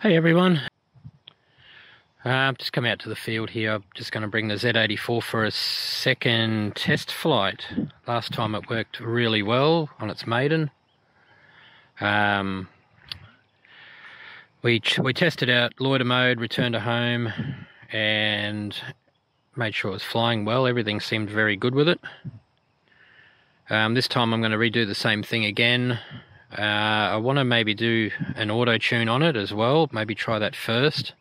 Hey everyone. Uh, just come out to the field here. I'm just going to bring the Z84 for a second test flight. Last time it worked really well on its maiden. Um, we we tested out loiter mode, returned to home, and made sure it was flying well. Everything seemed very good with it. Um, this time I'm going to redo the same thing again. Uh, I want to maybe do an auto tune on it as well. Maybe try that first.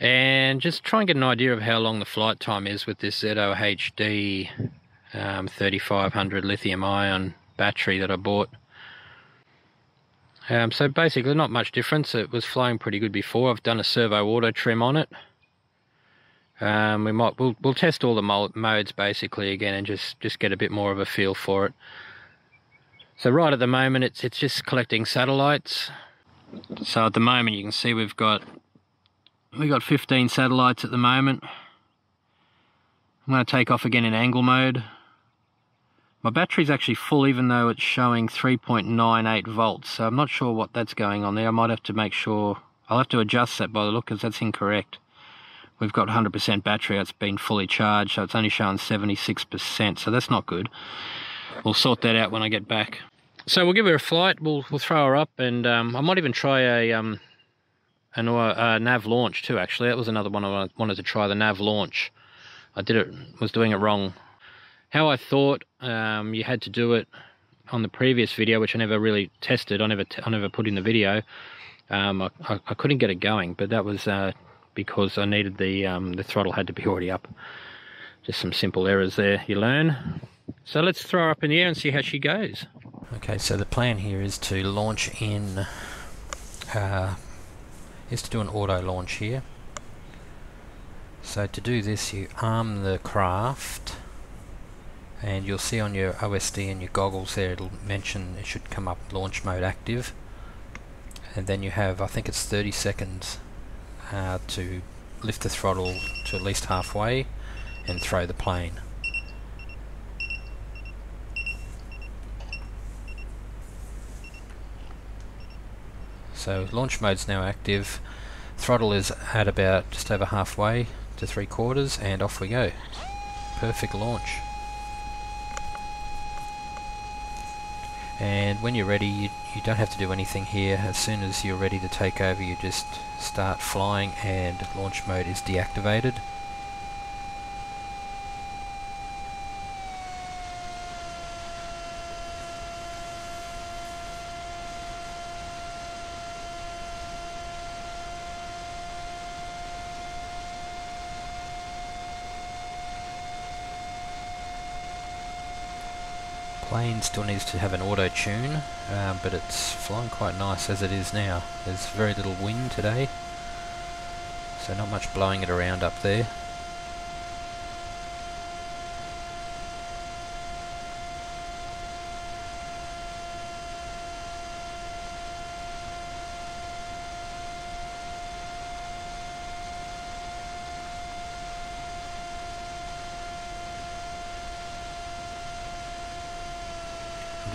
And just try and get an idea of how long the flight time is with this ZOHD um, 3500 lithium ion battery that I bought. Um, so basically not much difference. It was flying pretty good before. I've done a servo auto trim on it. Um, we might we'll, we'll test all the modes basically again and just just get a bit more of a feel for it. So right at the moment it's it's just collecting satellites. So at the moment you can see we've got we got 15 satellites at the moment. I'm going to take off again in angle mode. My battery's actually full even though it's showing 3.98 volts. So I'm not sure what that's going on there. I might have to make sure I'll have to adjust that by the look because that's incorrect we've got 100% battery, it's been fully charged, so it's only showing 76%, so that's not good. We'll sort that out when I get back. So we'll give her a flight, we'll, we'll throw her up, and um, I might even try a, um, a, a nav launch too, actually. That was another one I wanted to try, the nav launch. I did it, was doing it wrong. How I thought um, you had to do it on the previous video, which I never really tested, I never, I never put in the video, um, I, I, I, couldn't get it going, but that was uh, because I needed the um, the throttle had to be already up. Just some simple errors there you learn. So let's throw her up in the air and see how she goes. Okay, so the plan here is to launch in, uh, is to do an auto launch here. So to do this you arm the craft and you'll see on your OSD and your goggles there it'll mention it should come up launch mode active and then you have I think it's 30 seconds uh, to lift the throttle to at least halfway and throw the plane. So launch mode's now active, throttle is at about just over halfway to three quarters and off we go. Perfect launch. and when you're ready you, you don't have to do anything here as soon as you're ready to take over you just start flying and launch mode is deactivated plane still needs to have an auto tune, um, but it's flying quite nice as it is now. There's very little wind today, so not much blowing it around up there.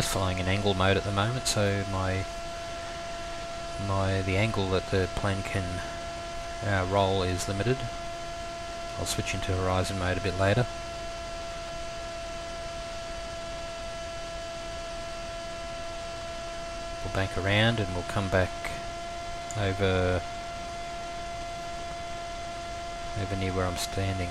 Just flying in angle mode at the moment, so my my the angle that the plane can uh, roll is limited. I'll switch into horizon mode a bit later. We'll bank around and we'll come back over over near where I'm standing.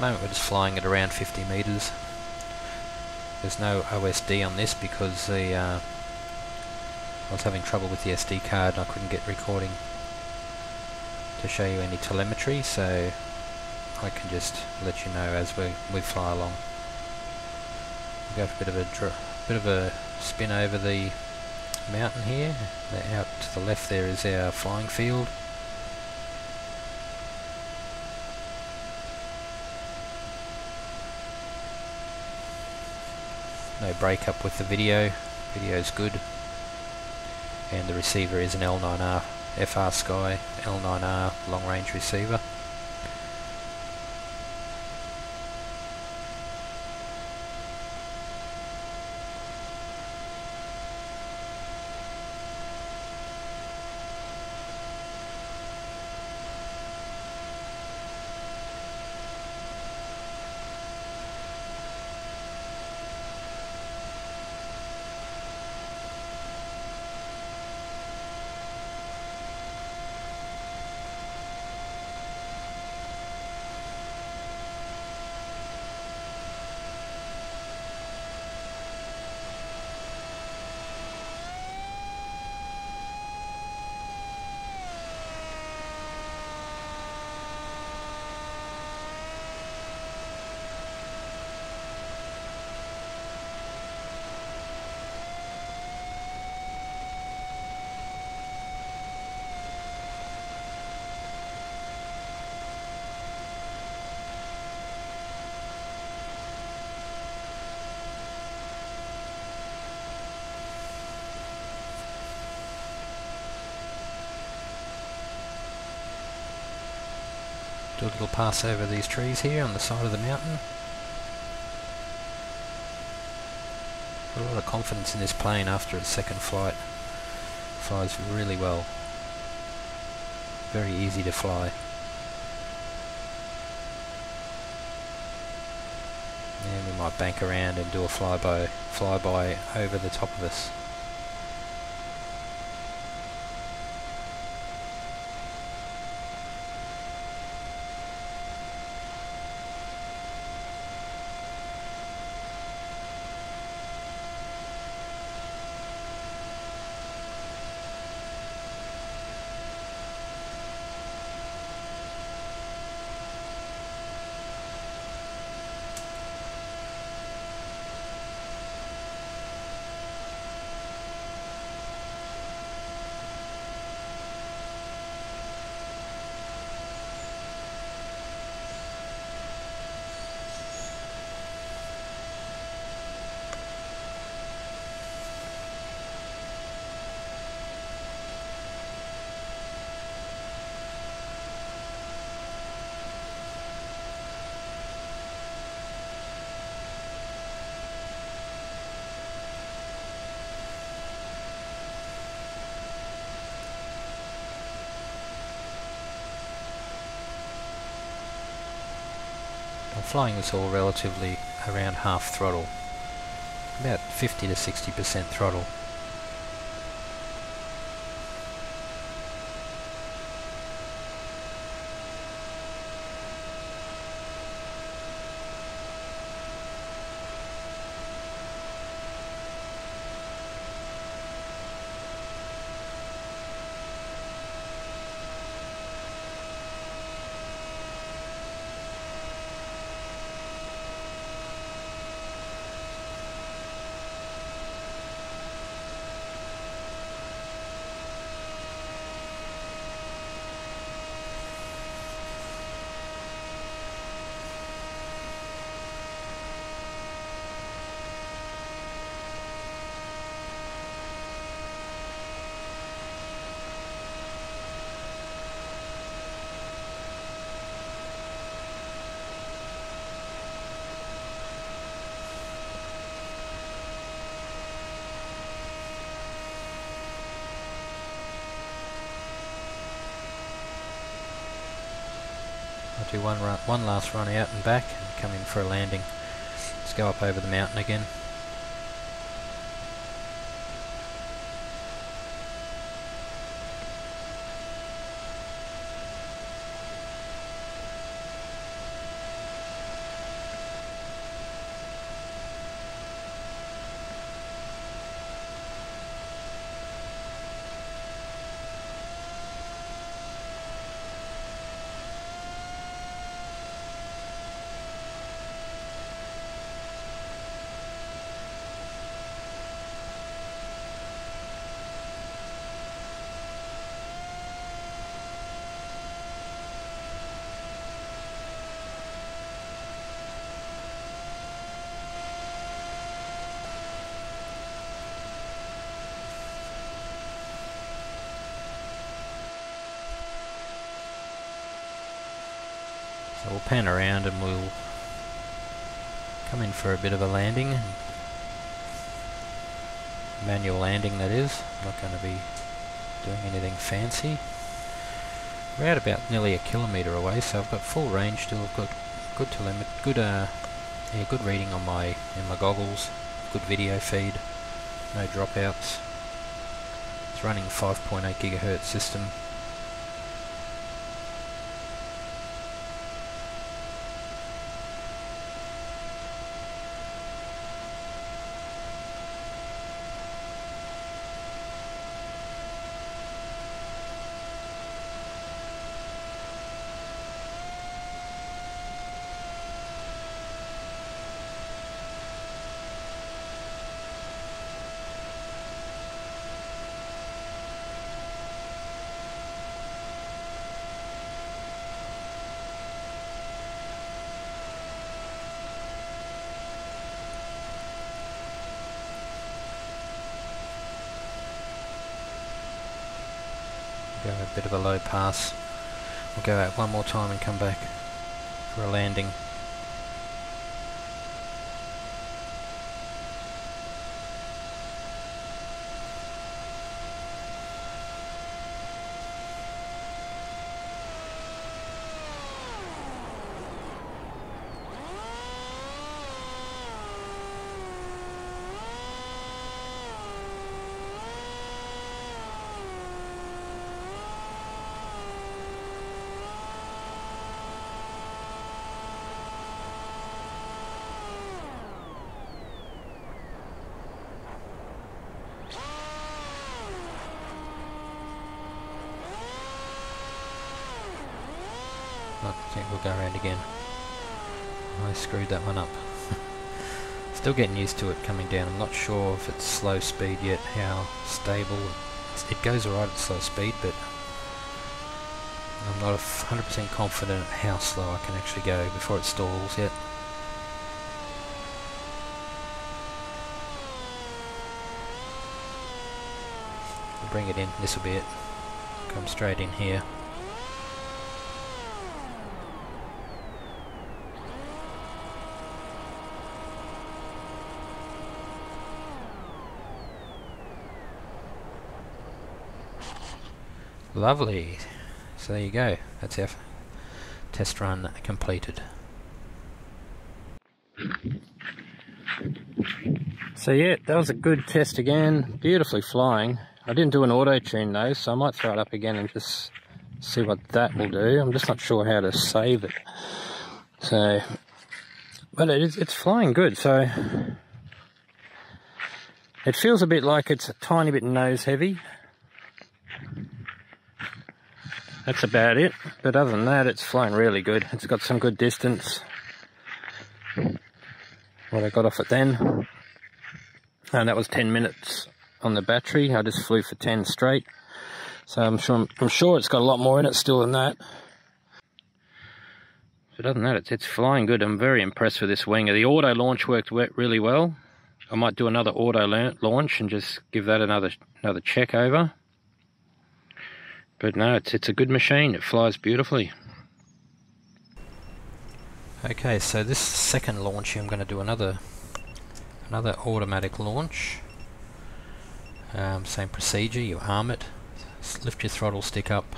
The moment we're just flying at around 50 meters. There's no OSD on this because the uh, I was having trouble with the SD card and I couldn't get recording to show you any telemetry so I can just let you know as we, we fly along. We'll go for a bit of a bit of a spin over the mountain here. Out to the left there is our flying field. No breakup with the video, video is good. And the receiver is an L9R FrSky L9R long range receiver Do a little pass over these trees here on the side of the mountain. Got a lot of confidence in this plane after its second flight. Flies really well. Very easy to fly. And we might bank around and do a flyby, flyby over the top of us. I'm flying this all relatively around half throttle, about 50 to 60% throttle. I'll do one run, one last run out and back and come in for a landing. Let's go up over the mountain again. We'll pan around and we'll come in for a bit of a landing. Manual landing that is. not going to be doing anything fancy. We're at about nearly a kilometre away, so I've got full range still. I've got good limit, good uh, yeah, good reading on my in my goggles. Good video feed, no dropouts. It's running 5.8 gigahertz system. go a bit of a low pass. We'll go out one more time and come back for a landing. We'll go around again. I screwed that one up. Still getting used to it coming down. I'm not sure if it's slow speed yet, how stable. It goes alright at slow speed, but I'm not 100% confident how slow I can actually go before it stalls yet. Bring it in, this will be it. Come straight in here. Lovely. So there you go. That's our test run completed. So yeah, that was a good test again. Beautifully flying. I didn't do an auto tune though, so I might throw it up again and just see what that will do. I'm just not sure how to save it. So, but it is, it's flying good. So it feels a bit like it's a tiny bit nose heavy. That's about it. But other than that, it's flying really good. It's got some good distance. What I got off it then. And that was 10 minutes on the battery. I just flew for 10 straight. So I'm sure, I'm sure it's got a lot more in it still than that. But other than that, it's, it's flying good. I'm very impressed with this wing. The auto launch worked really well. I might do another auto launch and just give that another another check over. But no, it's, it's a good machine. It flies beautifully. Okay, so this second launch I'm going to do another another automatic launch. Um, same procedure, you arm it, lift your throttle stick up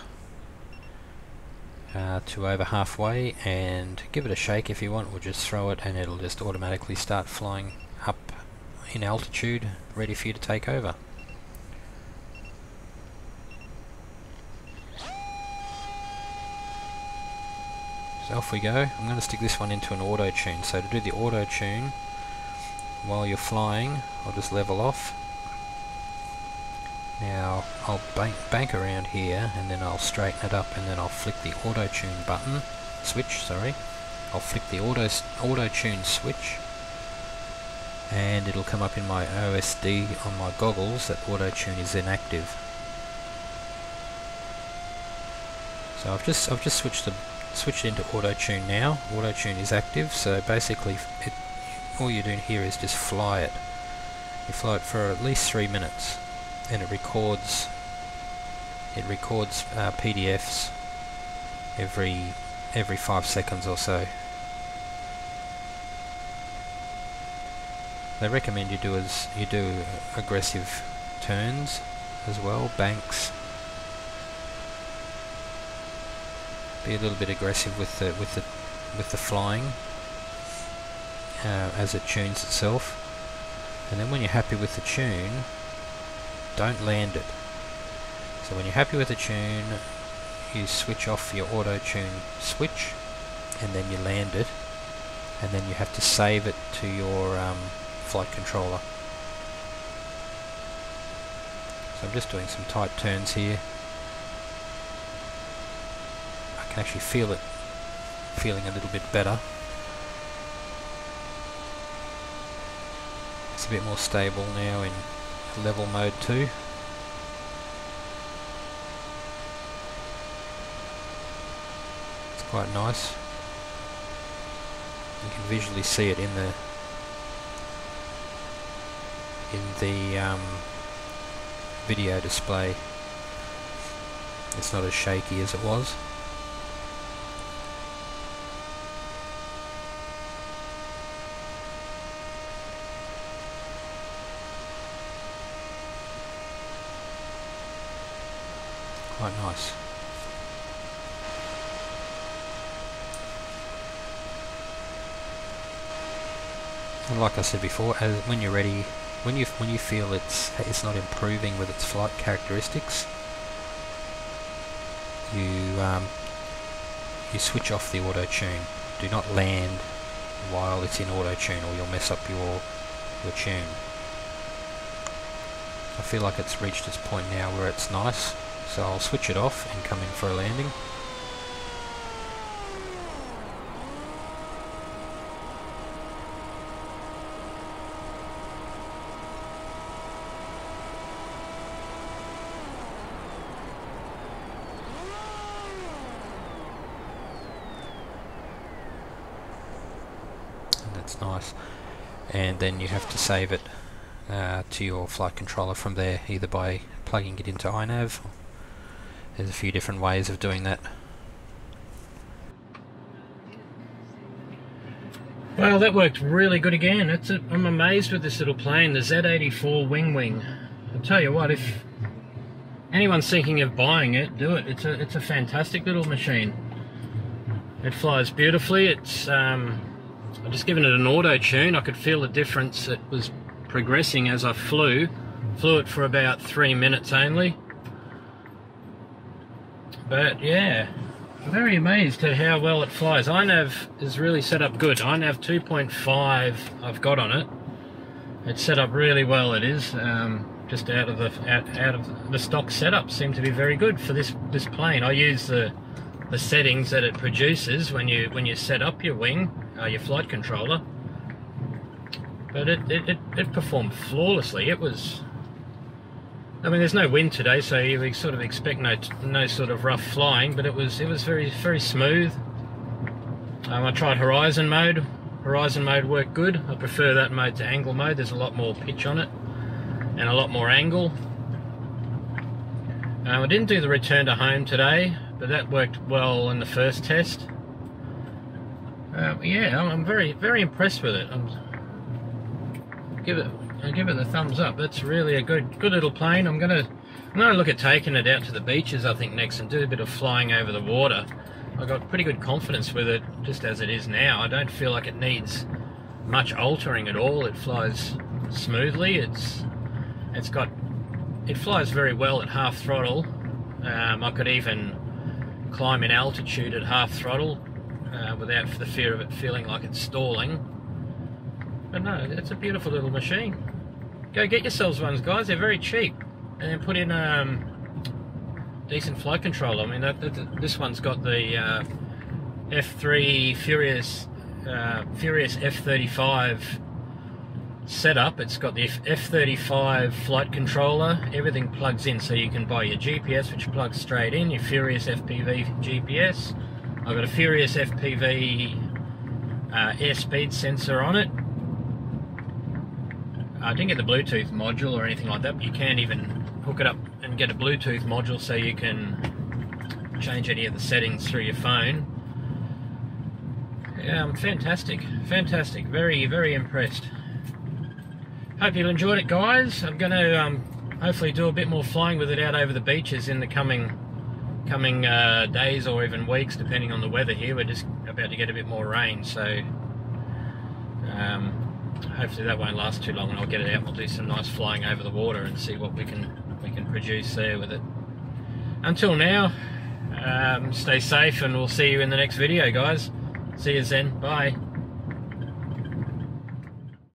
uh, to over halfway and give it a shake if you want, or just throw it and it'll just automatically start flying up in altitude, ready for you to take over. Off we go. I'm going to stick this one into an auto tune. So to do the auto tune while you're flying, I'll just level off. Now I'll bank, bank around here and then I'll straighten it up and then I'll flick the auto tune button, switch, sorry. I'll flick the auto, auto tune switch and it'll come up in my OSD on my goggles that auto tune is inactive. So I've just I've just switched the switch it into auto tune now. Auto tune is active, so basically it, all you're doing here is just fly it. You fly it for at least three minutes, and it records. It records uh, PDFs every every five seconds or so. They recommend you do as you do aggressive turns as well, banks, be a little bit aggressive with the with the with the flying uh, as it tunes itself. And then when you're happy with the tune don't land it. So when you're happy with the tune you switch off your auto tune switch and then you land it. And then you have to save it to your um, flight controller. So I'm just doing some tight turns here can actually feel it feeling a little bit better. It's a bit more stable now in level mode 2. It's quite nice. You can visually see it in the in the um, video display. It's not as shaky as it was. Quite nice. And like I said before, as, when you're ready, when you when you feel it's it's not improving with its flight characteristics, you um, you switch off the auto tune. Do not land while it's in auto tune, or you'll mess up your your tune. I feel like it's reached its point now where it's nice, so I'll switch it off and come in for a landing. that's nice and then you have to save it uh, to your flight controller from there either by plugging it into iNav there's a few different ways of doing that well that worked really good again I'm amazed with this little plane the Z84 Wing Wing I'll tell you what if anyone's thinking of buying it do it it's a it's a fantastic little machine it flies beautifully it's um, I've just given it an auto tune. I could feel the difference. It was progressing as I flew. Flew it for about three minutes only. But yeah, very amazed at how well it flies. iNav is really set up good. iNav 2.5 I've got on it. It's set up really well. It is um, just out of the out, out of the stock setup. Seemed to be very good for this this plane. I use the the settings that it produces when you when you set up your wing, uh, your flight controller. But it, it, it, it, performed flawlessly. It was. I mean, there's no wind today, so you sort of expect no no sort of rough flying. But it was it was very very smooth. Um, I tried horizon mode. Horizon mode worked good. I prefer that mode to angle mode. There's a lot more pitch on it and a lot more angle. Um, I didn't do the return to home today but that worked well in the first test. Uh, yeah, I'm very very impressed with it. I'm, give it I give it the thumbs up. That's really a good good little plane. I'm gonna I'm gonna look at taking it out to the beaches I think next and do a bit of flying over the water. I got pretty good confidence with it just as it is now. I don't feel like it needs much altering at all. It flies smoothly. It's it's got it flies very well at half throttle. Um, I could even climb in altitude at half throttle uh, without the fear of it feeling like it's stalling. But no, it's a beautiful little machine. Go get yourselves ones, guys. They're very cheap. And then put in um, decent flight control. I mean, that, that, this one's got the uh, F3 Furious uh, Furious F35 setup. It's got the F35 flight controller. Everything plugs in, so you can buy your GPS, which plugs straight in. Your Furious FPV GPS. I've got a Furious FPV uh, airspeed sensor on it. I didn't get the Bluetooth module or anything like that, but you can even hook it up and get a Bluetooth module so you can change any of the settings through your phone. Yeah, fantastic, fantastic. Very, very impressed. Hope you enjoyed it, guys. I'm going to um, hopefully do a bit more flying with it out over the beaches in the coming coming uh, days or even weeks, depending on the weather here. We're just about to get a bit more rain, so um, hopefully that won't last too long, and I'll get it out. We'll do some nice flying over the water and see what we can we can produce there with it. Until now, um, stay safe, and we'll see you in the next video, guys. See you then. Bye.